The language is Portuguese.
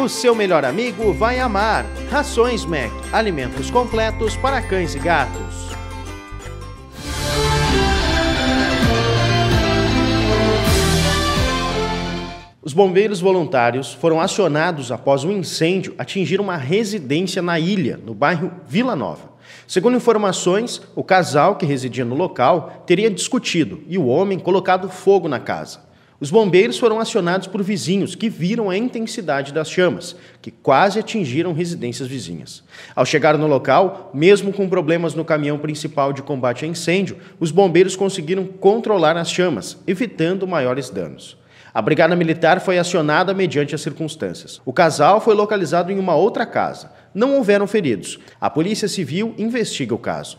O seu melhor amigo vai amar. Rações Mac, alimentos completos para cães e gatos. Os bombeiros voluntários foram acionados após um incêndio atingir uma residência na ilha, no bairro Vila Nova. Segundo informações, o casal que residia no local teria discutido e o homem colocado fogo na casa. Os bombeiros foram acionados por vizinhos que viram a intensidade das chamas, que quase atingiram residências vizinhas. Ao chegar no local, mesmo com problemas no caminhão principal de combate a incêndio, os bombeiros conseguiram controlar as chamas, evitando maiores danos. A Brigada Militar foi acionada mediante as circunstâncias. O casal foi localizado em uma outra casa. Não houveram feridos. A Polícia Civil investiga o caso.